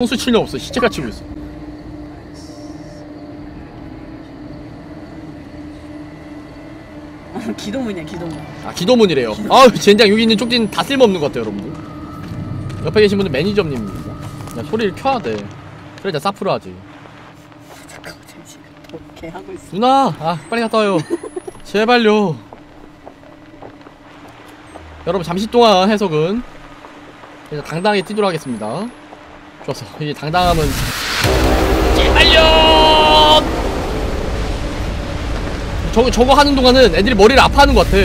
선수 칠려 없어. 시체가 치고 있어. 어, 기도문이야 기도문. 아 기도문이래요. 아우 젠장 여기 있는 쪽지는 다 쓸모없는 것 같아요 여러분들. 옆에 계신 분은 매니저님입니다. 그냥 소리를 켜야 돼. 그래 야 사프로 하지. 잠깐만 지금 이렇게 하고 있어. 누나! 아 빨리 갔다 와요. 제발요. 여러분 잠시 동안 해석은 이제 당당하게 뛰도록 하겠습니다 좋았어 이제 당당함은 제발요! 저거 저거 하는 동안은 애들이 머리를 아파하는 것 같아.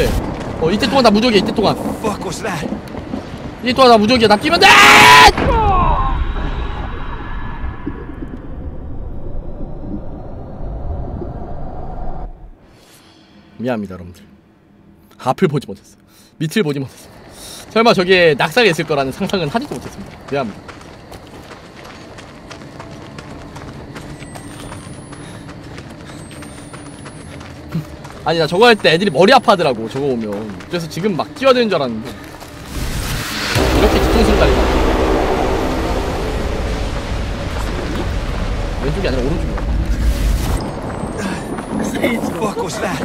어 이때 동안 나 무적이야 이때 동안? 이때 동안 나 무적이야. 나 뛰면 돼! 미안합니다 여러분들. 앞을 보지 못했어. 밑을 보지 못했어. 설마 저기에 낙사가 있을 거라는 상상은 하지도 못했습니다. 미안합니다 아니 나 저거 할 때 애들이 머리 아파하더라고 저거 오면 그래서 지금 막 뛰어드는 줄 알았는데 이렇게 뒤통수를 달리다 왼쪽이 아니라 오른쪽이야 Fuck was that?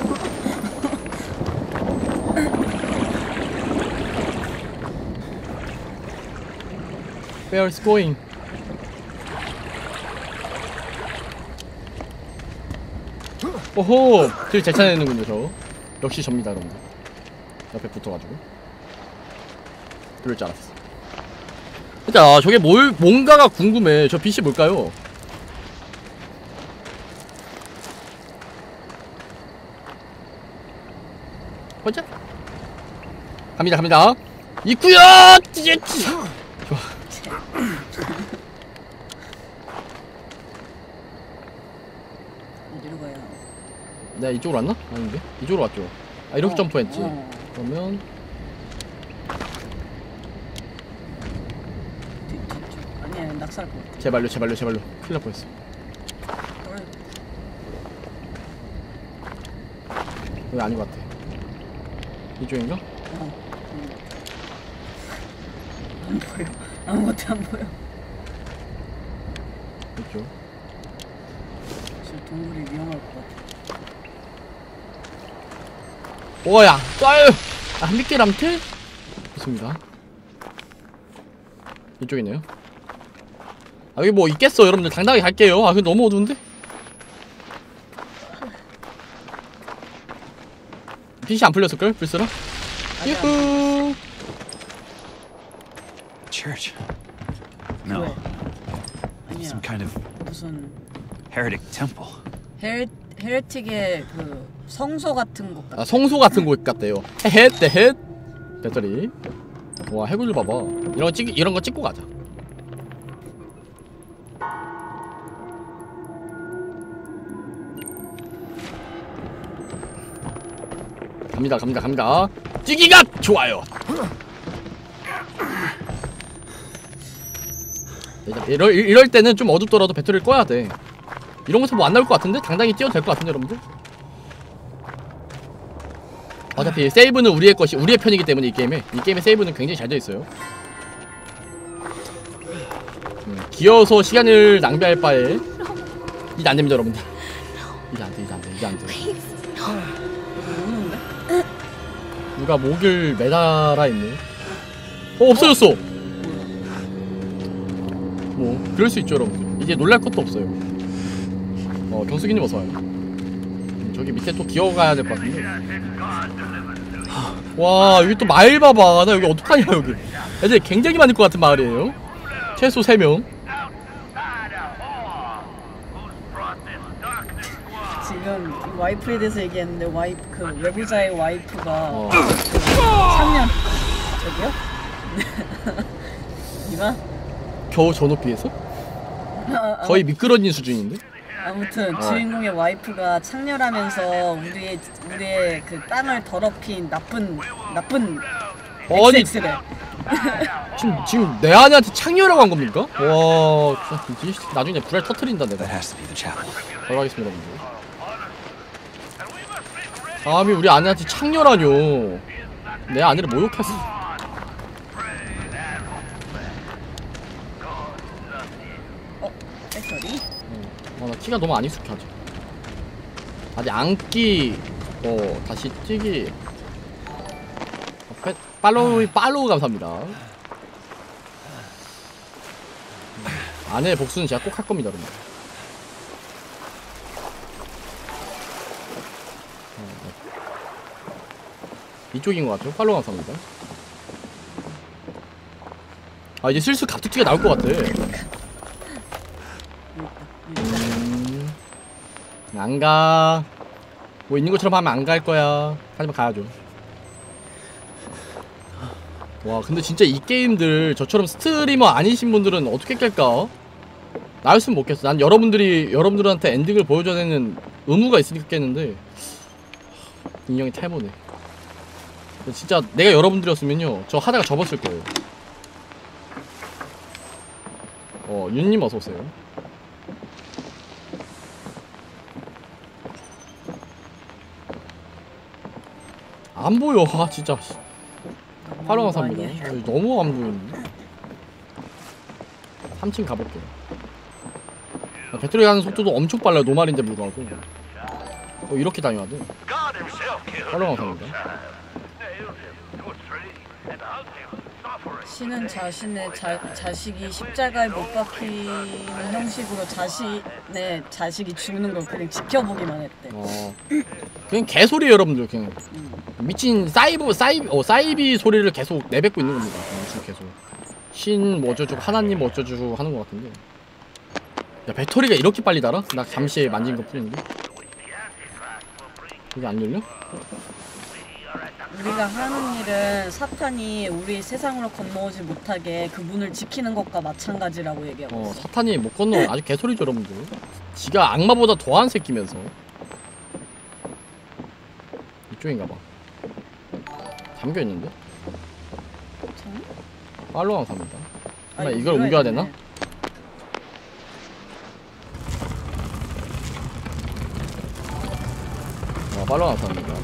Where's going? 오호! 길잘 찾아내는군요, 저. 역시 접니다, 여러분. 옆에 붙어가지고. 그럴 줄 알았어. 일단, 아, 저게 뭘, 뭔가가 궁금해. 저 빛이 뭘까요? 보자. 갑니다, 갑니다. 있구요! 찌 좋아. 어디로 가요? 내가 이쪽으로 왔나? 아닌데? 이쪽으로 왔죠. 아, 이렇게 어, 점프했지. 어. 그러면, 뒤, 뒤쪽 아니야 낙사할 것 같아 제발요, 제발요, 제발요. 큰일 날 뻔했어. 헐. 여기 아닌 것 같아. 이쪽인가? 어. 음. 안 보여 아무것도 안 보여 이쪽. 지금 동물이 위험할 것 같아 오야! 쏴요! 아, 한 미끼람틀? 좋습니다. 이쪽이네요. 아, 여기 뭐 있겠어, 여러분들. 당당하게 갈게요. 아, 근데 너무 어두운데? 빛이 안 풀렸을걸? 불스라? 아니야. 유후! Church. 왜? No, some kind of 무슨 heretic temple. 헤레, 헤레틱의 그 성소 같은 곳 같아 아, 성소 같은 곳 같대요. 헤헷, 헤헷. 배터리. 와, 해골 봐봐. 이런 거 찍, 이런 거 찍고 가자. 갑니다, 갑니다, 갑니다. 찌기가 좋아요. 이럴, 이럴 때는 좀 어둡더라도 배터리를 꺼야 돼. 이런 것도 뭐안 나올 것 같은데? 당당히 뛰어도 될 것 같은데, 여러분들? 어차피 세이브는 우리의 것이 우리의 편이기 때문에 이 게임에 이 게임의 세이브는 굉장히 잘 되어 있어요. 음, 기어서 시간을 낭비할 바에 이제 안 됩니다, 여러분들. 이제 안 돼, 이제 안 돼, 이제 안 돼. 우는데? 누가 목을 매달아 있네. 어 없어졌어. 뭐 그럴 수 있죠, 여러분. 이제 놀랄 것도 없어요. 어 경수기님 어서 와요. 음, 저기 밑에 또 기어가야 될 것 같은데. 와 여기 또 마을 봐봐. 나 여기 어떡하냐 여기. 애들 굉장히 많을 것 같은 마을이에요. 최소 3명. 지금 이 와이프에 대해서 얘기했는데 와이프 그 외부자의 와이프가 어. 참년 저기요? 이마? 겨우 저 높이에서? 아, 거의 미끄러진 수준인데? 아무튼 어. 주인공의 와이프가 창렬하면서 우리의 우리의 그 땅을 더럽힌 나쁜 나쁜 아니 엑스엑스래. 지금 지금 내 아내한테 창녀라고 한 겁니까? 와 이- 나중에 불알 터트린다 내가. 걸어가겠습니다, 여러분들. 감히 우리 아내한테 창녀라뇨. 내 아내를 모욕했어. 어? 배터리? 어, 나 키가 너무 안 익숙해 아직 아직 안기 어 다시 뛰기 어, 패, 팔로우 팔로우 감사합니다 음. 안에 복수는 제가 꼭 할 겁니다 여러분 어, 네. 이쪽인 것 같죠? 팔로우 감사합니다 아 이제 슬슬 갑툭튀가 나올 것 같아 안 가. 뭐 있는 것처럼 하면 안 갈 거야. 하지만 가야죠. 와, 근데 진짜 이 게임들 저처럼 스트리머 아니신 분들은 어떻게 깰까? 나였으면 못 깼어. 난 여러분들이 여러분들한테 엔딩을 보여줘야 되는 의무가 있으니까 깼는데 인형이 탈모네. 진짜 내가 여러분들이었으면요, 저 하다가 접었을 거예요. 어, 윤님 어서 오세요. 안 보여. 아 진짜. 하루 감사합니다. 어, 너무 안 보이는데? 3층 가볼게요. 아, 배터리 가는 속도도 엄청 빨라요. 노말인데 불구하고. 어 이렇게 다녀야 돼 God himself killed 하루 him. 감사합니다. 신은 자신의 자, 자식이 십자가에 못 박히는 형식으로 자신의 자식이 죽는 걸 그냥 지켜보기만 했대. 어. 그냥 개소리 여러분들. 그냥 미친 사이브 사이비 어 사이비 소리를 계속 내뱉고 있는 겁니다. 그냥 지금 계속. 신 뭐 어쩌주고 하나님 뭐 어쩌주고 하는 것 같은데. 야 배터리가 이렇게 빨리 달아? 나 잠시 만진 거 뿐인데. 이게 안 열려? 우리가 하는 일은 사탄이 우리 세상으로 건너오지 못하게 그 문을 지키는 것과 마찬가지라고 얘기하고 어 있어. 사탄이 못 건너 아주 개소리죠 여러분들. 지가 악마보다 더한 새끼면서. 이쪽인가 봐 잠겨 있는데? 참? 팔로우 감사합니다 아, 이걸 옮겨야. 되나? 어 팔로우 감사합니다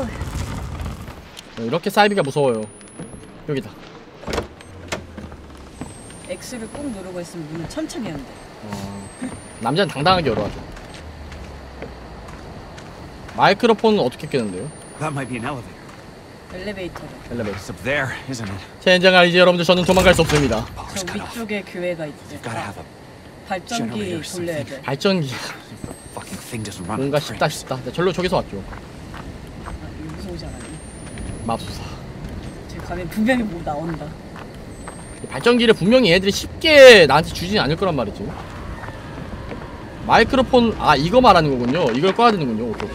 어, 이렇게 사이비가 무서워요 여기다 X를 꾹 누르고 있으면 문을 천천히 연대. 어, 남자는 당당하게 열어야죠 마이크로폰은 어떻게 끄는데요? That might be an elevator. 엘리베이터로. 엘리베이터 It's up there, isn't it? 젠장아 이제 여러분들 저는 도망갈 수 없습니다 저. 위쪽에 교회가 있대. Gotta have a 발전기 돌려야. 돼. 발전기. 뭔가 cranks. 싶다 네, 절로 저기서 왔죠 아, 무서우지 않아요? 맙소사 지금 가면 분명히 뭐 나온다. 이 발전기를 분명히 얘들이 쉽게 나한테 주진 않을 거란 말이지 마이크로폰 아 이거 말하는 거군요 이걸 꺼야 되는군요 오케이,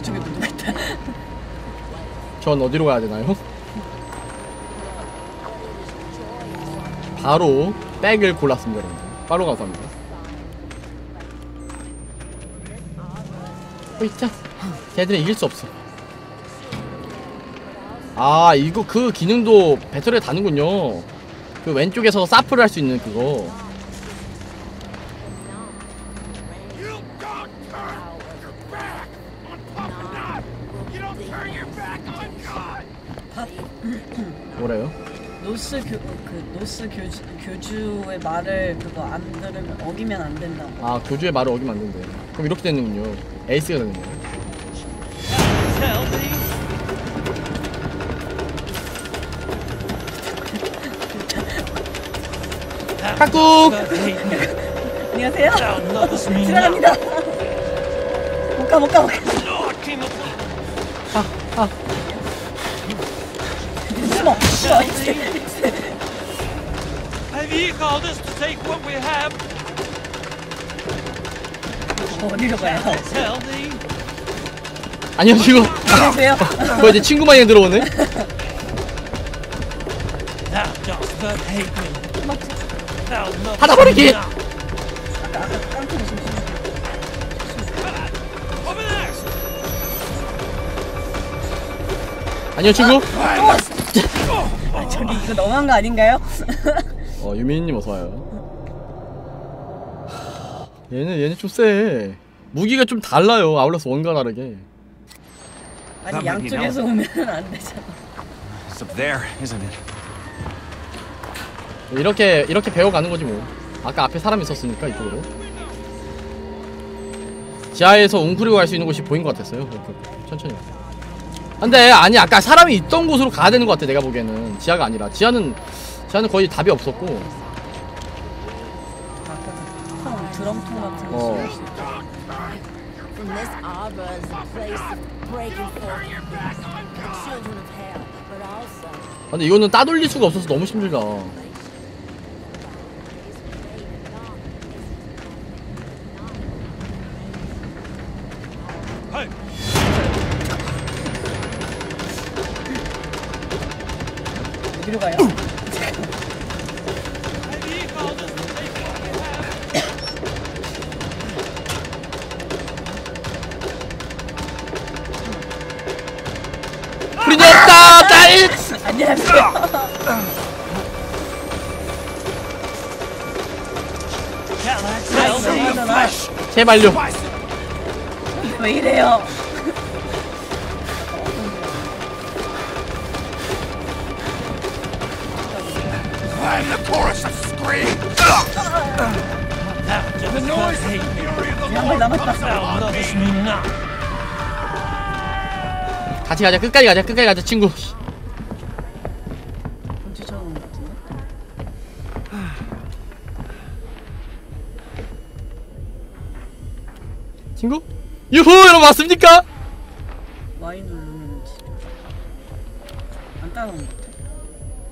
저쪽에 누가 있다. 전 어디로 가야 되나요? 바로 백을 골랐습니다 여러분. 바로 감사합니다. 어이짜 쟤들은 이길 수 없어. 아 이거 그 기능도 배터리에 다는군요. 그 왼쪽에서 사프를 할 수 있는 그거 뭐래요? 노스 교, 그 노스 교주, 교주의 말을 그거 안 들으면 어기면 안 된다고. 아 교주의 말을 어기면 안 된대 그럼 이렇게 되는군요 에이스가 되는군요 까꿍 안녕하세요. 지나갑니다. 못 가 못 가 못가. 숨어 숨어. Called us to take what we have? 어디로 가요? Tell thee. 안녕하세요 안녕하세요. 뭐 이제 친구 마냥 들어오네 Thou dost but hate me. Thou lovest 닫아버리기! me not. Over there! 안녕 친구 저기 이거 너무한 거 아닌가요? 어 유민님 어서와요. 얘는 얘는 좀세 무기가 좀 달라요 아울러스 원과 다르게. 아니 양쪽에서 오면 안 되잖아. It's up there, isn't it? 이렇게 이렇게 배워가는 거지 뭐. 아까 앞에 사람 있었으니까 이쪽으로. 지하에서 웅크리고 갈 수 있는 곳이 보인 것 같았어요. 천천히. 근데 아니 아까 사람이 있던 곳으로 가야 되는 것 같아 내가 보기에는. 지하가 아니라. 지하는 지하는 거의 답이 없었고 통 드럼통 같은 거 어. 근데 이거는 따돌릴 수가 없어서 너무 힘들다 하잖아. 제발요 왜 이래요? I'm the chorus of scream! The me. 같이 가자 끝까지 가자 끝까지 가자 친구 후 여러분 왔습니까? Y 누르면. 안 따라온 것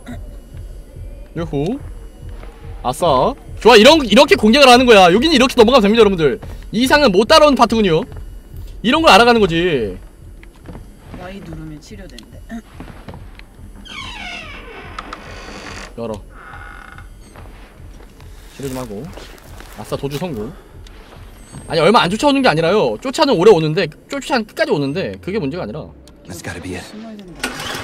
같아. 유후 아싸 좋아 이런 이렇게 공략을 하는 거야 여기는 이렇게 넘어가면 됩니다 여러분들 이 이상은 못 따라오는 파트군요 이런 걸 알아가는 거지 Y 누르면 치료된대. 열어 치료 좀 하고 아싸 도주 성공 아니 얼마 안 쫓아오는 게 아니라요 쫓아는 오래 오는데 쫓아는 끝까지 오는데 그게 문제가 아니라 That's gotta be it.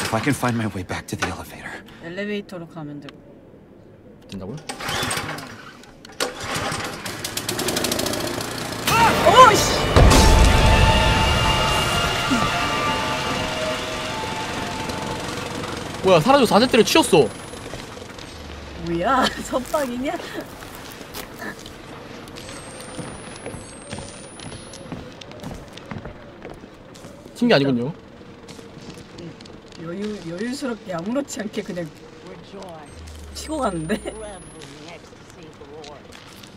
If I can find my way back to the elevator. 엘리베이터로 가면 되고. 된다고요? 오이씨! 뭐야 사라져 4세대를 치웠어 뭐야? 선빵이냐? 친게 아니군요 여유 여유스럽게 아무렇지 않게 그냥 치고 가는데.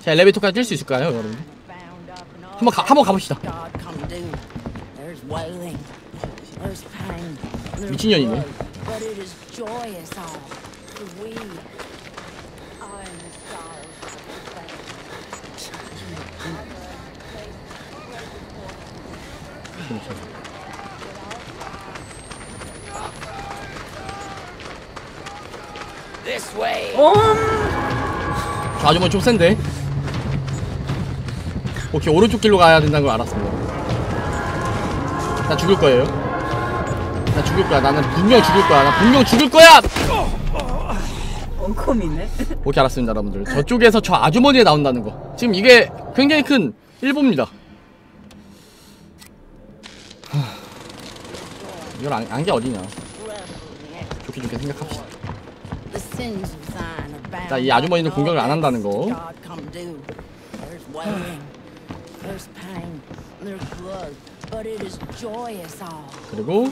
자 엘리베이터까지 뛸 수 있을까요 여러분? 한번 가, 한번 가봅시다 미친년이네. blood, but it is joyous all. For we are in the sorrows of the faith. 옴! 저 아주머니 좀 센데? 오케이 오른쪽 길로 가야 된다는 걸 알았습니다. 나 죽을 거예요. 나 죽을 거야. 나는 분명 죽을 거야. 나 분명 죽을 거야! 원콤이네. 오케이 알았습니다 여러분들. 저쪽에서 저 아주머니에 나온다는 거. 지금 이게 굉장히 큰 일보입니다. 하... 이걸 안, 안게 어디냐? 좋게 좋게 생각합시다 자, 이 아주머니는 공격을 안 한다는 거. 그리고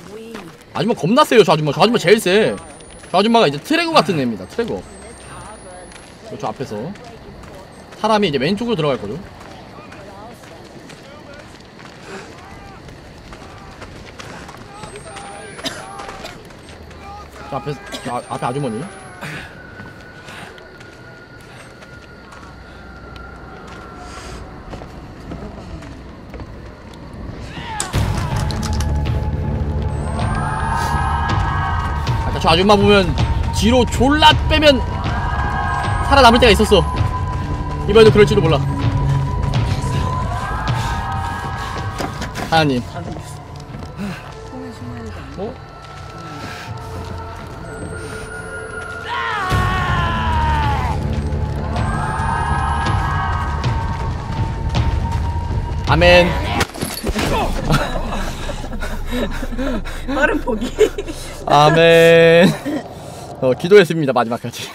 아줌마 겁나 세요 저 아줌마 저 아줌마 제일 세저 아줌마가 이제 트레거 같은 애입니다 트레거. 저, 저 앞에서. 사람이 이제 왼쪽으로 들어갈 거죠. 저 앞에 저 아, 앞에 아주머니 아까 저 아줌마 보면 뒤로 졸라 빼면 살아남을 때가 있었어. 이번에도 그럴지도 몰라. 하나님 아멘 빠른 포기. 아멘. 어, 기도했습니다, 마지막까지.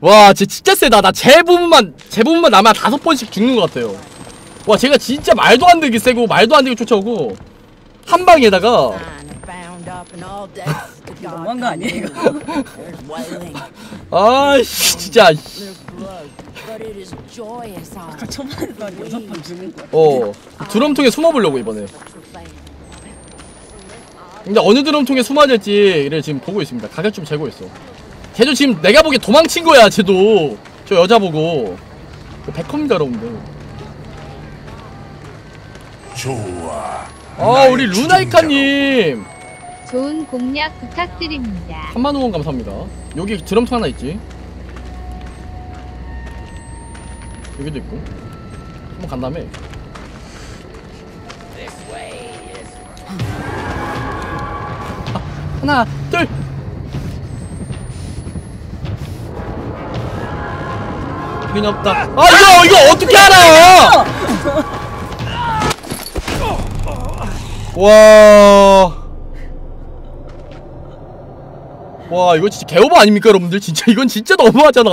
와, 쟤 진짜 세다. 나 제 부분만, 제 부분만 나면 다섯 번씩 죽는 것 같아요. 와, 제가 진짜 말도 안 되게 세고, 말도 안 되게 쫓아오고, 한 방에다가, 너무한 거 아니에요? 아씨, 진짜. 아까 초반에 한 여섯 번 죽는 거야. 어, 드럼통에 숨어보려고, 이번에. 근데 어느 드럼통에 숨어야 될지를 지금 보고 있습니다. 가격 좀 재고 있어. 쟤도 지금 내가 보기에 도망친 거야, 쟤도. 저 여자 보고. 그 백컴입니다, 여러분들. 좋아. 아, 우리 루나이카님. 좋은 공략 부탁드립니다. 3만원 감사합니다. 여기 드럼통 하나 있지. 여기도 있고. 한번 간 다음에. 아, 하나, 둘. 빈 없다. 아 이거 이거 어떻게 알아? 와. 와 이거 진짜 개오버 아닙니까 여러분들 진짜 이건 진짜 너무하잖아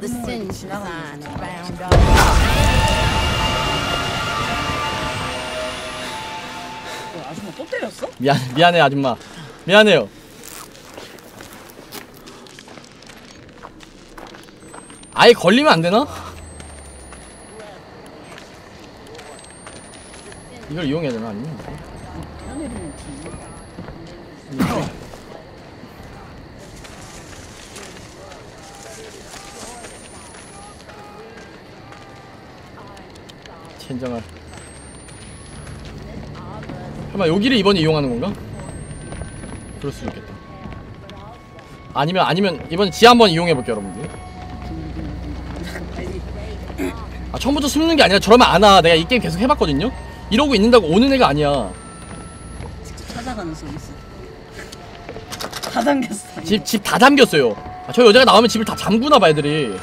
The 개구멍을 sin 지나가는 sign 거. is bound up. 어, 아줌마 또 때렸어? 미안 미안해 아줌마 미안해요 아예 걸리면 안 되나? 이걸 이용해야 되나 아니면 뛰어내리는 중. 젠장할 설마 여기를 이번에 이용하는 건가? 그럴 수도 있겠다. 아니면 아니면 이번에 지하 한번 이용해 볼게요 여러분들. 아 처음부터 숨는 게 아니라 저러면 안 와. 내가 이 게임 계속 해봤거든요? 이러고 있는다고 오는 애가 아니야. 찾아가는 서비스. 다 당겼어. 집 집다 잠겼어요. 아, 저 여자가 나오면 집을 다 잠그나 봐 애들이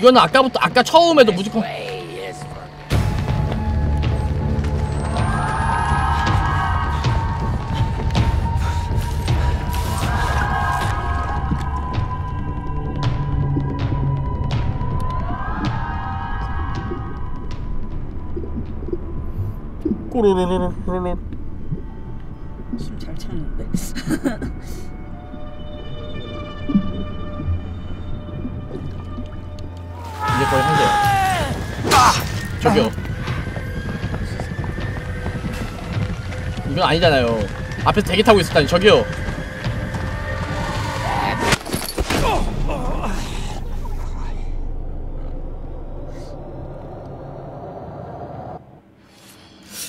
이거는 아까부터 아까 처음에도 무조건 꼬로로로로로 숨잘 참는데. 저기요. 이건 아니잖아요. 앞에서 대기 타고 있었다니 저기요.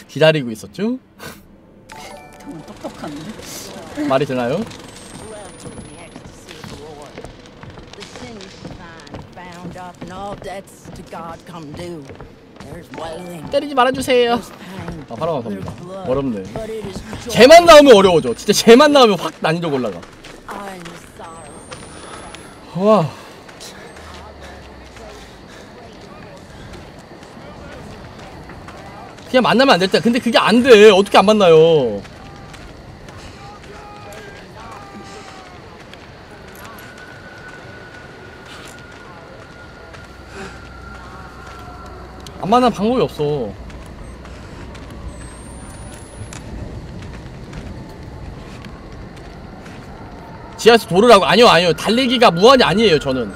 기다리고 있었죠? 똑똑한데. 말이 되나요? 때리지 말아주세요. 아, 바로 blood, 어렵네. 쟤만 나오면 어려워져. 진짜 쟤만 나오면 확 난이도가 올라가. 와. 그냥 만나면 안 될 때. 근데 그게 안 돼. 어떻게 안 만나요? 안 만나는 방법이 없어. 지하에서 돌으라고 아니요 아니요. 달리기가 무한이 아니에요 저는.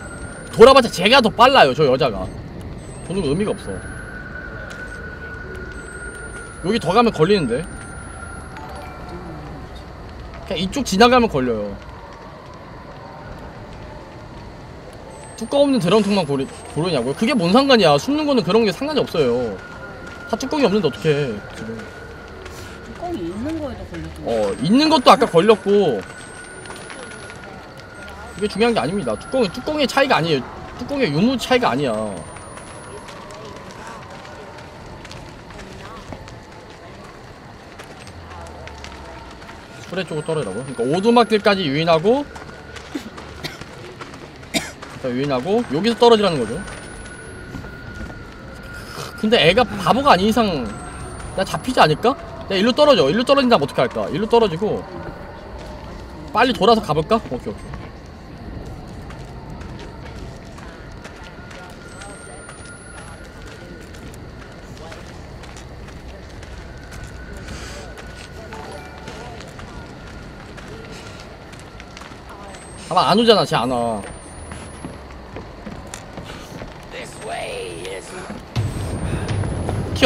돌아봤자 제가 더 빨라요 저 여자가. 도는 거 의미가 없어. 여기 더 가면 걸리는데? 그냥 이쪽 지나가면 걸려요 뚜껑 없는 드럼통만 고르, 고르냐고요? 그게 뭔 상관이야? 숨는 거는 그런 게 상관이 없어요. 다 뚜껑이 없는데 어떡해 지금. 뚜껑이 있는 거에도 걸렸던 거. 어 있는 것도 아까 걸렸고. 이게 중요한 게 아닙니다. 뚜껑이 뚜껑의 차이가 아니에요. 뚜껑의 유무 차이가 아니야. 프레 쪽으로 떨어지라고 그러니까 오두막들까지 유인하고 일단 유인하고 여기서 떨어지라는 거죠 근데 애가 바보가 아닌 이상 나 잡히지 않을까? 야 일로 떨어져 일로 떨어진다면 어떻게 할까 일로 떨어지고 빨리 돌아서 가볼까? 오케이 오케이 아마 안 오잖아 쟤 안 와.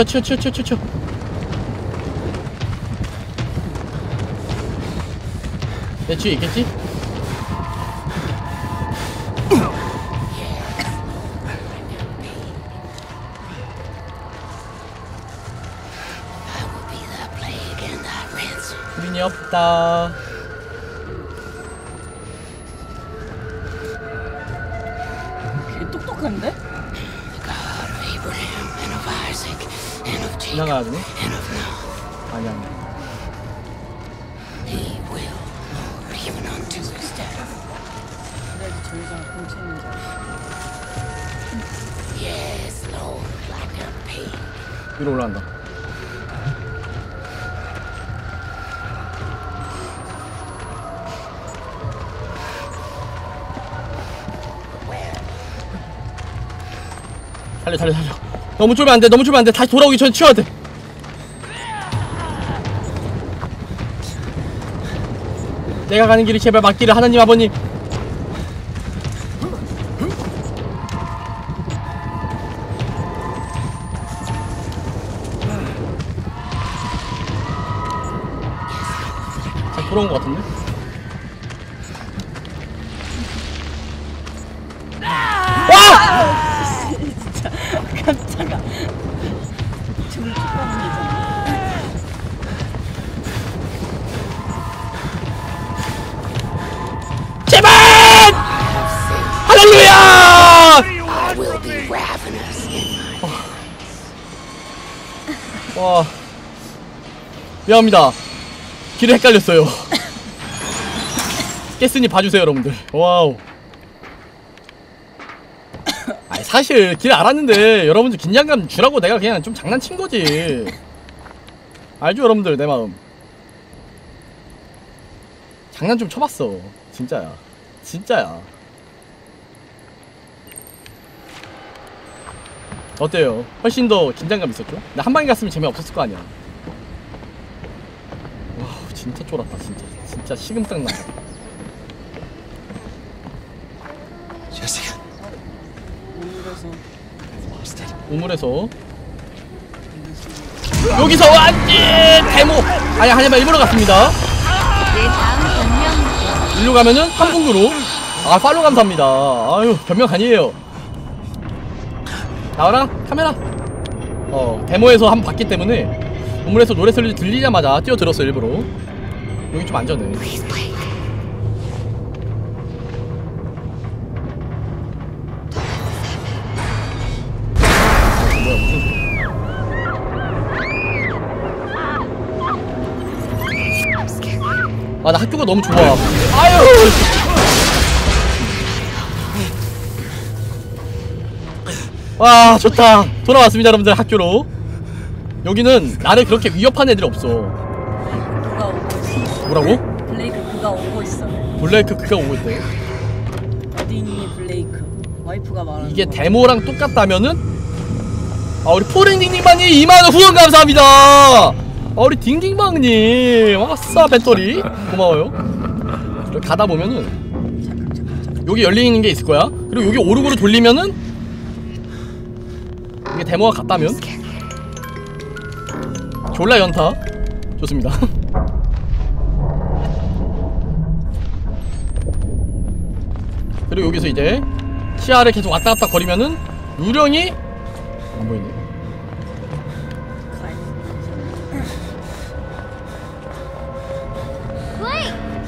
튀어 튀어 튀어 튀어 튀어. 내 뒤에 있겠지? 우린이 없다 지나가야 되네 아니 아니. 위로 올라간다. 살려 살려 살려 너무 쫄면 안돼 너무 쫄면 안돼. 다시 돌아오기 전에 치워야 돼. 내가 가는 길이 제발 맞기를 하나님 아버님. 잘 돌아온 것 같은데? 미안합니다. 길을 헷갈렸어요. 깨스니 봐주세요, 여러분들. 와우. 아니, 사실 길 알았는데 여러분들 긴장감 주라고 내가 그냥 좀 장난친 거지. 알죠, 여러분들 내 마음. 장난 좀 쳐봤어. 진짜야. 진짜야. 어때요? 훨씬 더 긴장감 있었죠? 나 한 방에 갔으면 재미없었을 거 아니야. 와, 진짜 쫄았다, 진짜. 진짜 식은땀 it. 우물에서. 여기서 왔지! 데모! 아니 하지만 일부러 갔습니다. 일로 가면은 한국으로. 아 팔로 감사합니다. 아유 변명 아니에요. 나와라 카메라. 어 데모에서 한번 봤기 때문에 우물에서 노래 소리 들리자마자 뛰어들었어 일부러 여기 좀 안전해. 아 나 학교가 너무 좋아. 아유! 와 좋다. 돌아왔습니다 여러분들 학교로. 여기는 나를 그렇게 위협한 애들이 없어. 뭐라고? 블레이크 그가 오고 있어. 블레이크 그가 오고 있대. 어디 있니 블레이크? 와이프가 말하는 이게 거. 데모랑 똑같다면은? 아 우리 포랭딩딩방님 2만원 후원 감사합니다. 아 우리 딩딩방님. 아싸 배터리. 고마워요. 가다 보면은 여기 열리는 게 있을 거야. 그리고 여기 오르고를 돌리면은 이게 데모가 같다면? 졸라 연타. 좋습니다 그리고 여기서 이제 시야를 계속 왔다 갔다 거리면은 유령이 안 보이네.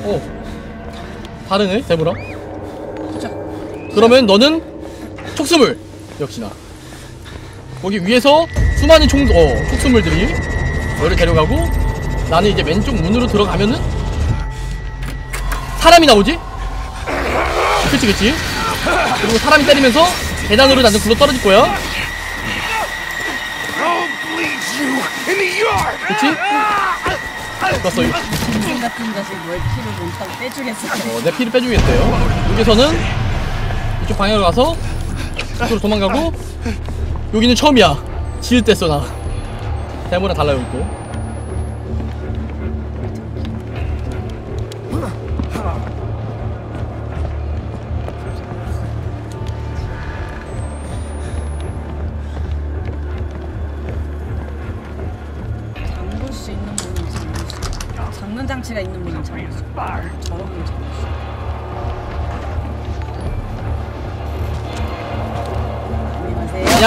어 다르네 데모랑 그러면 너는 촉수물. 역시나. 거기 위에서 수많은 총 어, 촉수물들이 너를 데려가고 나는 이제 왼쪽 문으로 들어가면은 사람이 나오지? 그치 그치? 그리고 사람이 때리면서 계단으로 나중에 굴러 떨어질 거야. 그치? 좋았어 인생 같은 자식 뭘 피를 몬타고 빼주겠어. 어, 내 피를 빼주겠대요. 여기서는 이쪽 방향으로 가서 이쪽으로 도망가고 여기는 처음이야. 지을 때 써나 대모랑 달라요 여기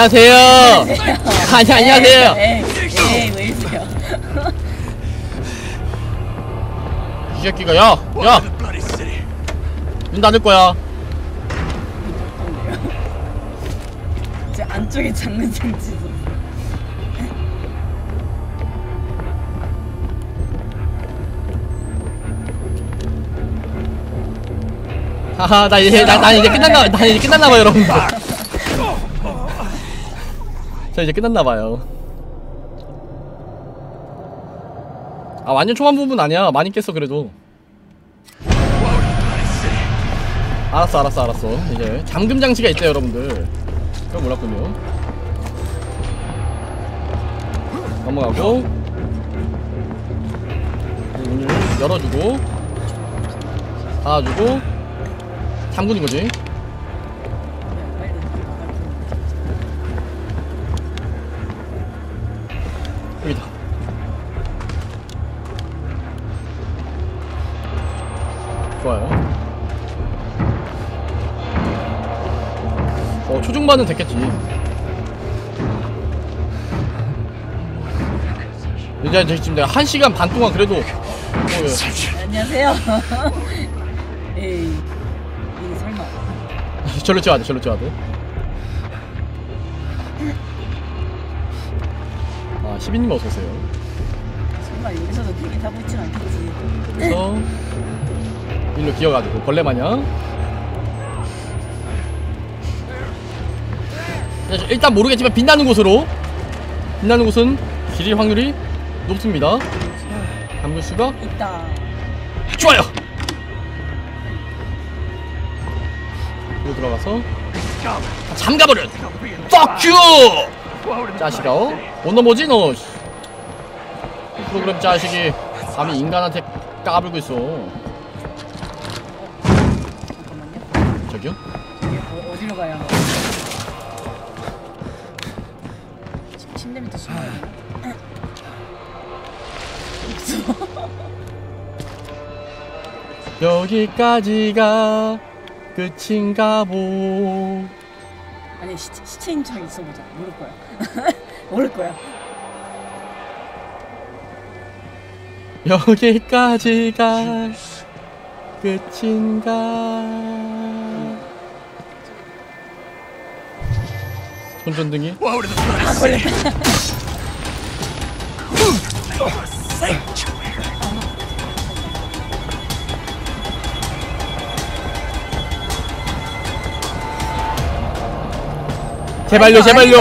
안녕하세요. 아니 안녕하세요 에이, 에이, 왜 이러세요? 이 새끼가 야! 야! 문 닫을 거야 제 안쪽에 장면 장치. 하하 나 이제 나, 나 이제 끝났나 나 이제 끝났나봐요 여러분들 저 이제 끝났나봐요. 아 완전 초반 부분 아니야. 많이 깼어 그래도. 알았어 알았어 알았어. 이제 잠금 장치가 있대 여러분들. 그건 몰랐군요. 넘어가고. 문을 열어주고 닫아주고. 잠그는 거지 어 초중반은 됐겠지 이제 이제 지금 내가 한 시간 반 동안 그래도 어, 예. 안녕하세요. 에이, 이 설마. 절로 찍어야 돼 절로 찍어야 돼 아, 시비님 어서오세요. 설마 여기서도 되게 타고 있진 않겠지. 그래서 일로 기어가지고 벌레 마냥 일단 모르겠지만 빛나는 곳으로 빛나는 곳은 길일 확률이 높습니다 담글 수가 있다. 좋아요 여기 들어가서 잠가버려 Fuck you 자식아 어? 못 넘어지 너 프로그램 자식이 감히 인간한테 까불고 있어. 저기요? 어, 어디로 가야 하나? 밑에 숨어야 돼. 여기까지가 끝인가 보 아니 시, 시체인 척 있어보자. 모를 거야. 모를 거야. 여기까지가 끝인가 손전등이 to the bloody city. 제발요 제발요